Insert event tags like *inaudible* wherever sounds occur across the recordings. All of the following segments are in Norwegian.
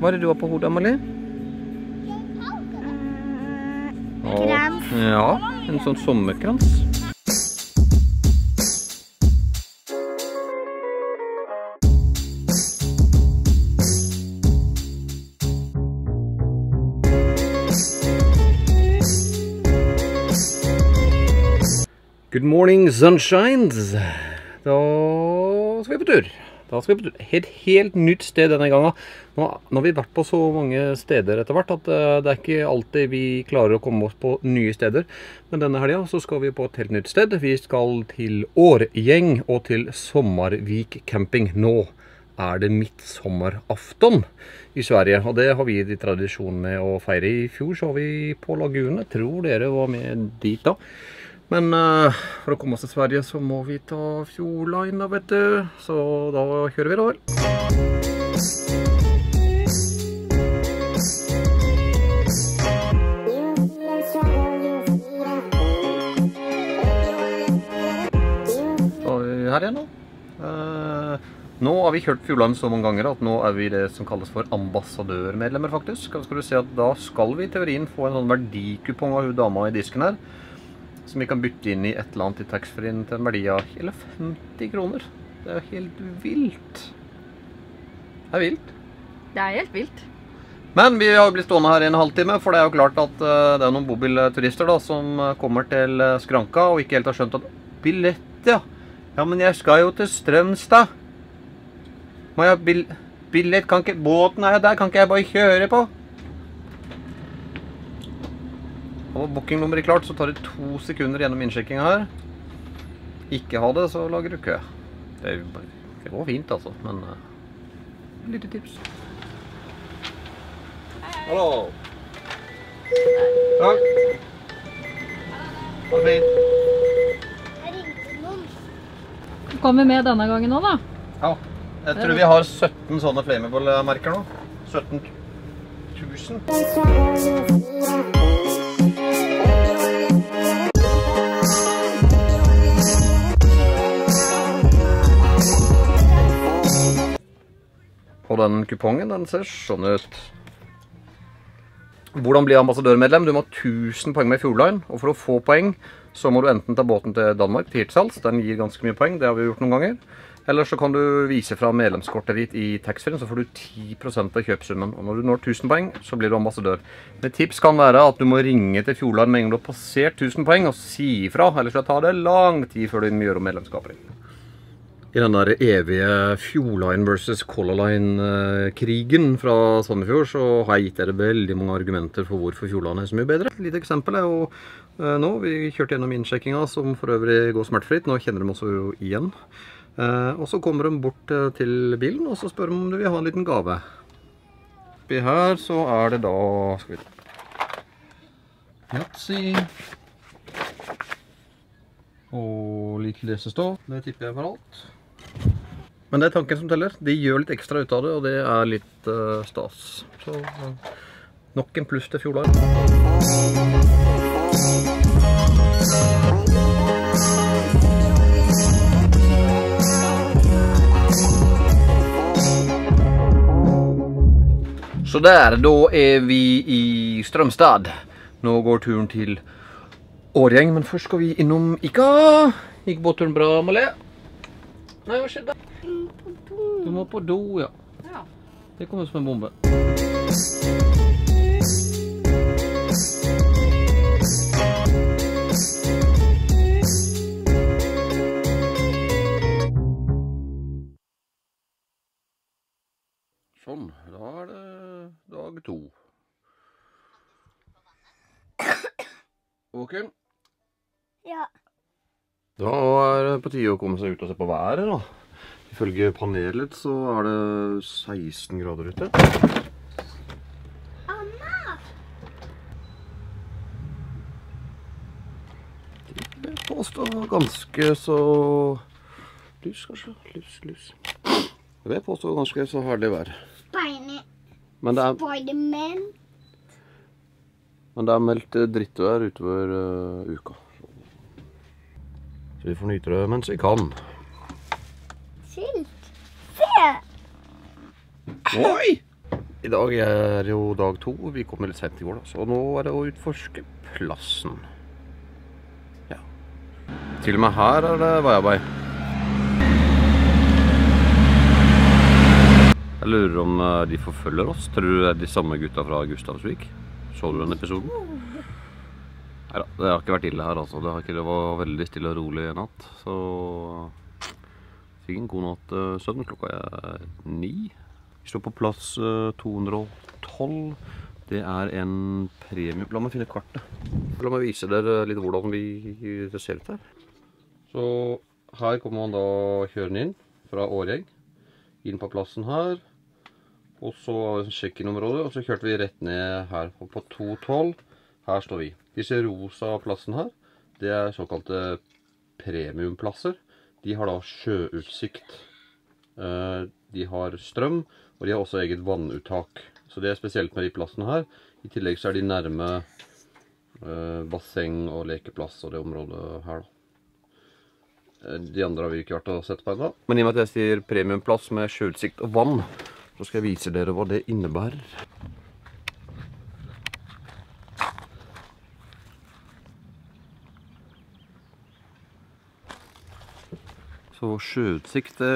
Hva du har på hodet, Amalie? Krans. Ja, en sånn sommerkrans. Good morning, sunshines. Da skal vi på tur. Da skal vi på. Et helt nytt sted denne gangen. Nå, nå har vi vært på så mange steder etter hvert at eh, det er ikke alltid vi klarer å komme oss på nye steder. Men denne helga så skal vi på et helt nytt sted. Vi skal til Årgjeng og til Sommarvik camping. Nå er det midtsommerafton i Sverige, og det har vi i tradisjon med å feire. I fjor så var vi på Lagunet. Tror dere var med dit da. Men uh, for å komme oss til Sverige så må vi ta Fjordline, da, vet du. Så da kjører vi, da vel. Da er vi her igjen nå. Eh, nå har vi kjørt Fjordland så mange ganger at nå er vi det som kalles for ambassadørmedlemmer, faktisk. Da skal du se at da skal vi i teorien få en sånn verdikupong av hun dama i disken her. Som vi kan bytte inn i et eller annet i taxfree-en til en verdi av hele 50 kroner. Det er jo helt vilt. Det er vilt. Det er helt vilt. Men vi har jo blitt stående her i en halvtime, for det er jo klart at eh, det er noen bobilturister da, som eh, kommer til eh, Skranka og ikke helt har skjønt at Billett, ja. Ja, men jeg skal jo til Strømstad. Må jeg ha bil billett? Kan ikke Båten er jo der, kan ikke jeg bare kjøre på? Og bookingnummeret klart, så tar det to sekunder gjennom innsjekkinga her. Ikke ha det, så lager du kø. Det, går fint, altså, men uh, lite tips. Hallo. Takk. Ha det fint. Jeg ringte noen. Du kommer med denne gangen òg, da. Ja. Jeg tror vi har 17 sånne flammable-merker nå. 17 000. Og den kupongen, den ser sånn ut. Hvordan bli ambassadørmedlem? Du må ha 1000 poeng med Fjordline. Og for å få poeng, så må du enten ta båten til Danmark, til Hirtshals. Den gir ganske mye poeng, det har vi gjort noen ganger. Eller så kan du vise fra medlemskortet ditt i taxfree, så får du 10% av kjøpsummen. Og når du når 1000 poeng, så blir du ambassadør. Men tips kan være at du må ringe til Fjordline med en gang du har passert 1000 poeng, og si ifra. Ellers så tar det lang tid før du gjør om medlemskapet ditt. I den der evige Fjordline versus Color Line-krigen fra Sandefjord, så har jeg gitt dere veldig mange argumenter for hvorfor Fjordline er så mye bedre. Et lite eksempel er jo eh, nå, vi kjørte gjennom innsjekkinga, som for øvrig går smertefritt. Nå kjenner de også igjen. Eh, og så kommer de bort eh, til bilen, og så spør de om de vil ha en liten gave. Oppi her så er det da, skal vi Yatzy. Og litt lesestoff. Det tipper jeg for alt. Men det er tanken som teller. De gjør litt ekstra ut av det, og det er litt eh, stas. Så nok en pluss til Fjordline. Så der, da er vi i Strømstad. Nå går turen til Årgjeng, men først skal vi innom Ika. Gikk båtturen bra, Malé? Nei, hva skjedde? Du må på do, ja. Ja. Det kommer som en bombe. Sånn, da er det dag to. *coughs* Våken? Ja. Da er det på tide å komme seg ut og se på været, da. Ifølge panelet så er det 16 grader ute. Anna! Det vil påstå ganske så Lys, kanskje? Lys, lys. Det vil påstå ganske så herlig vær. Spine Men det er, Spiderman. men det er meldt drittvær utover eh, uka. Så vi får nyte det mens vi kan. Silt. Se! Oi! I dag er jo dag to. Vi kom litt sent i går, da. Så nå er det å utforske plassen. Ja. Til og med her er det veiarbeid. Jeg lurer om eh, de forfølger oss. Tror du det er de samme gutta fra Gustavsvik? Så du den episoden? Nei det har ikke vært ille her, altså. Det, har ikke, det var veldig stille og rolig i natt. Så fikk en god natt eh, søvn. Klokka er ni. Vi står på plass eh, 212. Det er en premium... La meg finne kartet. La meg vise dere litt hvordan vi ser ut her. Så her kommer man da kjørende inn fra Årgjeng. Inn på plassen her. Og så check-in-område, og så kjørte vi rett ned her på 212. Her står vi. Disse rosa plassen her, det er såkalte premiumplasser. De har da sjøutsikt. Eh, De har strøm, og de har også eget vannuttak. Så det er spesielt med de plassene her. I tillegg så er de nærme eh, basseng og lekeplass og det området her, da. Eh, De andre har vi ikke vært og sett på ennå. Men i og med at jeg sier premiumplass med sjøutsikt og vann, så skal jeg vise dere hva det innebærer. Så sjøutsikt det,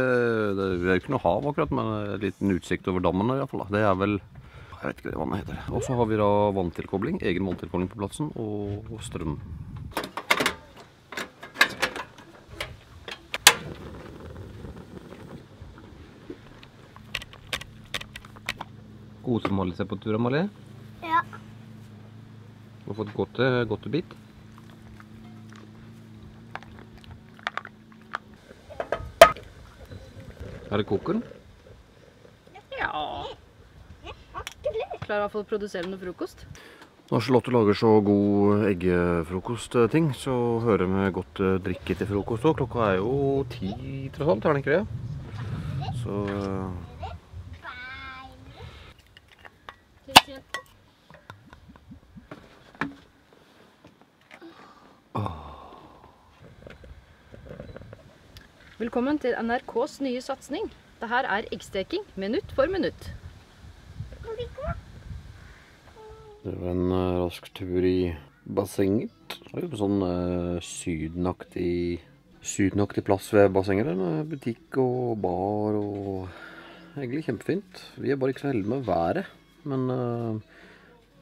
det er jo ikke noe hav akkurat, men en liten utsikt over dammen i hvert fall. da. Det er vel Jeg vet ikke hva det vannet heter. Og så har vi da vanntilkobling, egen vanntilkobling på plassen, og, og strøm. Kose Molly seg på tur, Amalie? Ja. Du har fått godte, godtebit. Er det kokeren? Ja. Klarer i hvert fall å produsere noe frokost. Når Charlotte lager så god eggefrokostting, så hører vi godt eh, drikke til frokost òg. Klokka er jo ti, tross alt, er den ikke det? Så Velkommen til NRKs nye satsing. Dette er eggsteking minutt for minutt. det var en eh, rask tur i bassenget. Det er sånn eh, sydenaktig Sydenaktig plass ved bassenget. Med butikk og bar og Egentlig kjempefint. Vi er bare ikke så heldige med været. Men eh,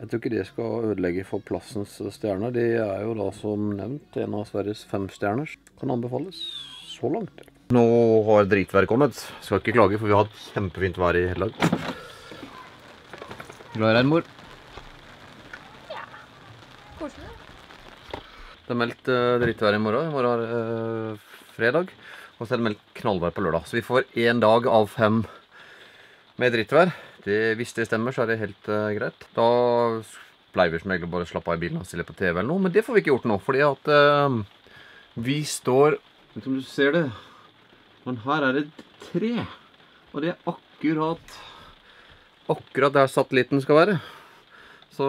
jeg tror ikke det skal ødelegge for plassens stjerner. De er jo da som nevnt en av Sveriges fem stjerner. Kan anbefales så langt. Nå har dritværet kommet. Skal ikke klage, for vi har hatt kjempefint vær i hele dag. Glad i deg, mor. Ja. Koselig. Det er meldt uh, drittvær i morgen. I morgen er uh, fredag. Og så er det meldt knallvær på lørdag. Så vi får én dag av fem med drittvær. Det, hvis det stemmer, så er det helt eh, greit. Da pleier vi som regel bare å slappe av i bilen og stille på TV eller noe, men det får vi ikke gjort nå, fordi at eh, vi står Vet ikke om du ser det, men her er det tre. Og det er akkurat Akkurat der satellitten skal være. Så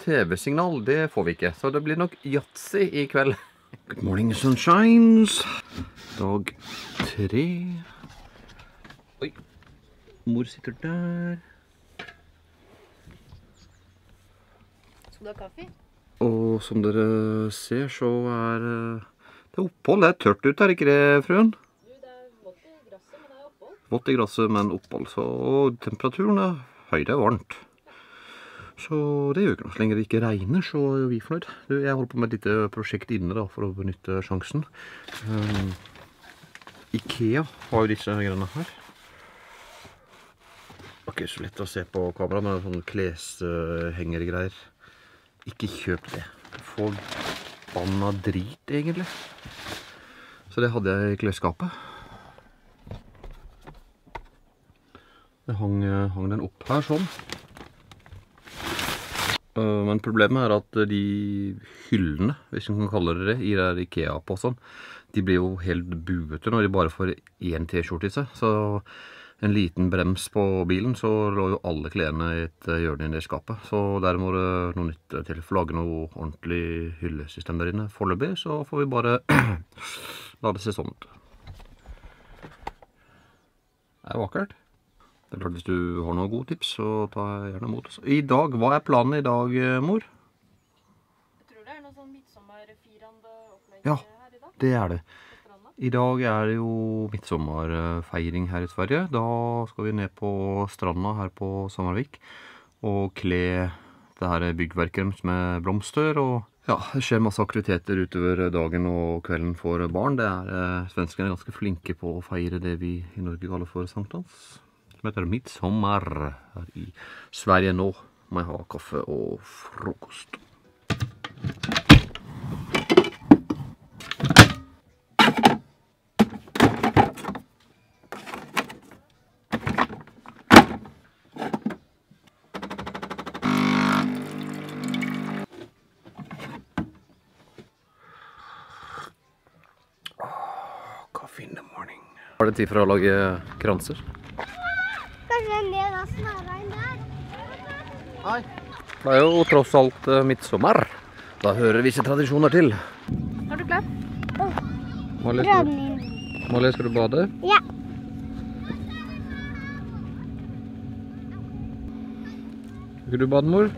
TV-signal, det får vi ikke. Så det blir nok yatzy i kveld. Good morning, sunshines. Dag tre. Oi. Mor sitter der. Skal du ha kaffe? Og som dere ser, så er eh, det opphold. Det er tørt ute, er ikke det, fruen? Du, det er vått i gresset, men det er opphold. Vått i gresset, men opp, altså. og temperaturen er høy. Det er varmt. Så det gjør ikke noe. Så lenge det ikke regner, så er vi fornøyd. Jeg holder på med et lite prosjekt inne da, for å benytte sjansen. Um, Ikea har jo disse greiene her. Det var ikke så lett å se på kamera, men sånn kleshengergreier. Ikke kjøp det. Forbanna drit, egentlig. Så det hadde jeg i klesskapet. Det hang, eh, hang den opp her sånn. Øh, Men problemet er at de hyllene, hvis man kan kalle det det, i der Ikea-på, sånn, de blir jo helt buete når de bare får én T-skjorte i seg. Så en liten brems på bilen, så lå jo alle klærne i et eh, hjørne i skapet. Så der må det noe nytt til. For å lage noe ordentlig hyllesystem der inne. Foreløpig så får vi bare *clears throat* la det se sånn ut. Det er vakkert. Det er klart Hvis du har noen gode tips, så jeg gjerne imot. også. I dag, Hva er planen i dag, eh, mor? Jeg tror det er noe sånn midtsommerfirende opplegg Ja. her i dag. Det er det. I dag er det jo midtsommerfeiring her i Sverige. Da skal vi ned på stranda her på Samarvik og kle det her byggverket med blomster. og ja, Det skjer masse aktiviteter utover dagen og kvelden for barn. Det er, eh, Svenskene er ganske flinke på å feire det vi i Norge kaller for sankthans. Som heter midtsommer her i Sverige nå. Må jeg ha kaffe og frokost. Coffee in the morning. Var det tid for å lage kranser? Det er jo tross alt uh, midtsommer. Da hører visse tradisjoner til. Har du klar? Molly, skal du bade? Ja. Skal du bade, mor?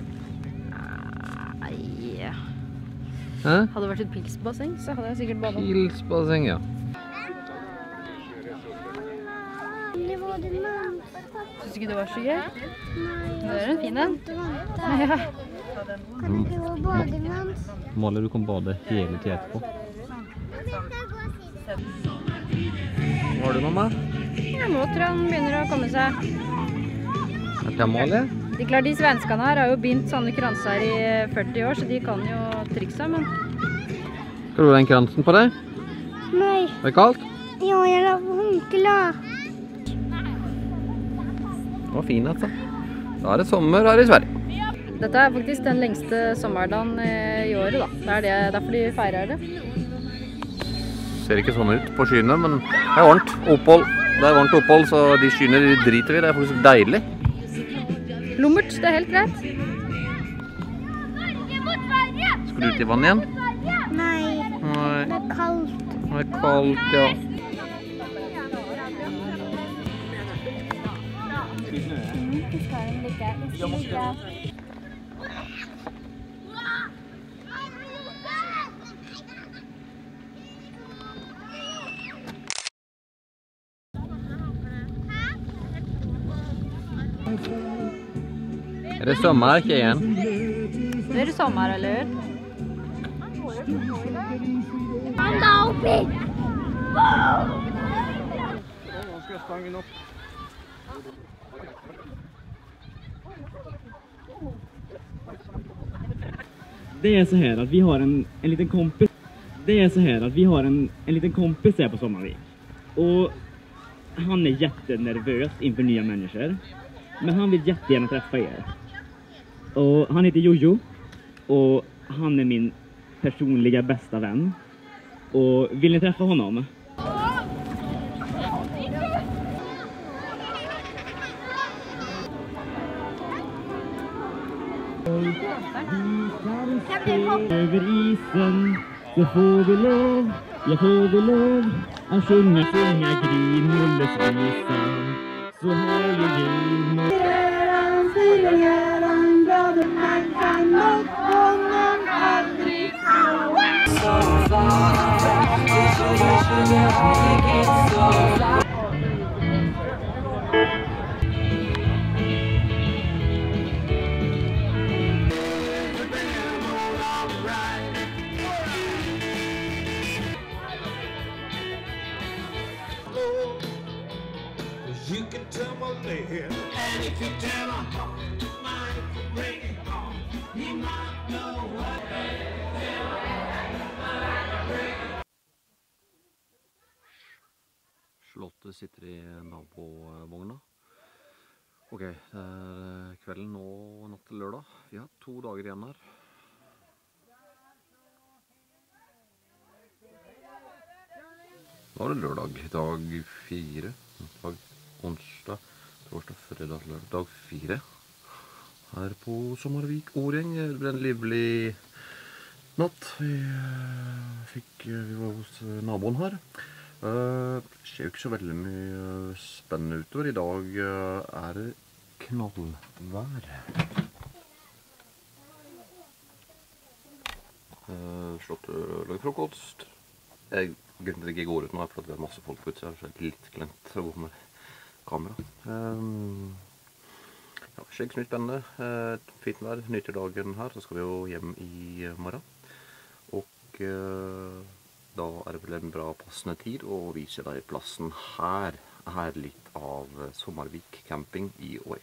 Nei Hadde det vært et pilsbasseng, så hadde jeg sikkert bada. Pilsbasseng, ja. Det var det mann. Syns ikke det var så gøy? Nei. Det er en fin en. Vente. Ja. Kan det gå imens? Maler, du kan bade hele tida etterpå. Hva har du, mamma? Ja, nå tror jeg han begynner å komme seg. Er det Amalie? De, klar, de svenskene her har jo begynt sånne kranser i 40 år, så de kan jo triksa, men Skal du ha den kransen på deg? Nei. Er det kaldt? Ja, jeg la håndkle. Det var fin, altså. Da er det sommer her i Sverige. dette er faktisk den lengste sommerdagen eh, i året, da. Det er det, derfor de feirer det. Ser ikke sånn ut på skyene, men det er varmt opphold. Det er varmt opphold, så de skyene de driter vi i. Det er faktisk deilig. Lummert, det er helt greit. Skal du ut i vann igjen? Nei, Nei, det er kaldt. det er kaldt, ja. Er det sommer ikke igjen? Det er sommer, eller? Han da oppi. Det er så her at vi har en, en liten kompis. Det er så her at vi har en, en liten kompis her på Sommarvik. Og han er jättenervös inför nya människor. Men han vill jättegärna träffa er. Och han heter Jojo. Och han är min personliga bästa vän. Och vill ni träffa honom? Över isen så får vi lov, ja får vi lov att sjunga, sjunga Grimullevisan. Så här är Grimul... Göran, fyra Göran, bröder man kan något gången aldrig You her. Nå er det lørdag. Dag fire. Dag onsdag, torsdag, fredag, lørdag. Dag fire. Her på Sommervik Årgjeng. Det ble en livlig natt. Vi, eh, fikk, vi var hos eh, naboen her. Eh, Det skjer jo ikke så veldig mye spennende utover. I dag eh, er det knallvær. Slått lagd lage frokost. Jeg, grunnen til at jeg går ut nå, er fordi det er masse folk ute, så jeg har litt glemt å gå med kamera. Um, ja, Skjegg snytt spennende. Uh, fint vær, nyter dagen her. Så skal vi jo hjem i morgen. Og uh, da er det vel en bra passende tid å vise deg plassen her. Her litt av eh, Sommervik camping i Åi.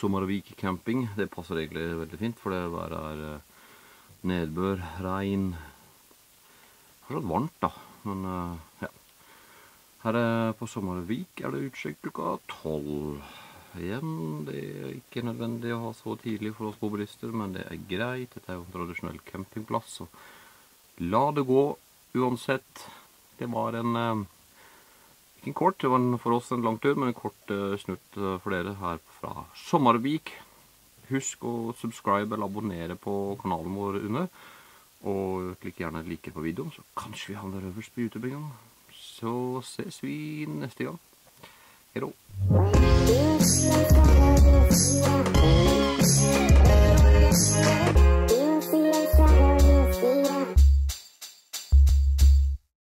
Sommervik camping. Det passer egentlig veldig fint, for det været er eh, nedbør, regn Fortsatt varmt, da, men eh, ja. Her er på Sommervik er det utsikt klokka tolv. Igjen, det er ikke nødvendig å ha så tidlig for oss bobilister, men det er greit. Dette er jo en tradisjonell campingplass, så la det gå uansett. Det var en eh, ikke en kort, det var for oss en lang tur, men en kort eh, snutt eh, for dere her fra Sommervik. Husk å subscribe eller abonnere på kanalen vår under. Og klikk gjerne like på videoen, så kanskje vi havner øverst på YouTube en gang. Så ses vi neste gang. Hei då.